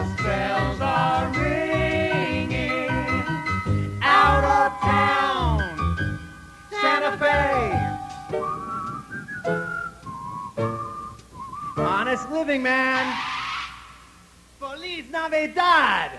Bells are ringing out of town, Santa Fe. Honest living, man. Feliz Navidad.